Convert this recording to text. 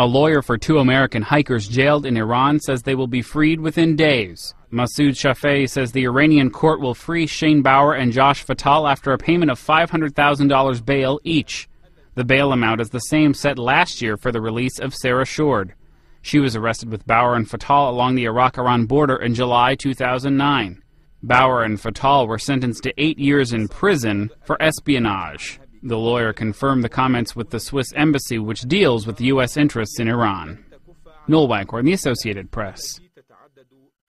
A lawyer for two American hikers jailed in Iran says they will be freed within days. Masoud Shafei says the Iranian court will free Shane Bauer and Josh Fattal after a payment of $500,000 bail each. The bail amount is the same set last year for the release of Sarah Shourd. She was arrested with Bauer and Fattal along the Iraq-Iran border in July 2009. Bauer and Fattal were sentenced to eight years in prison for espionage. The lawyer confirmed the comments with the Swiss embassy, which deals with U.S. interests in Iran. Noel Waghorn, The Associated Press.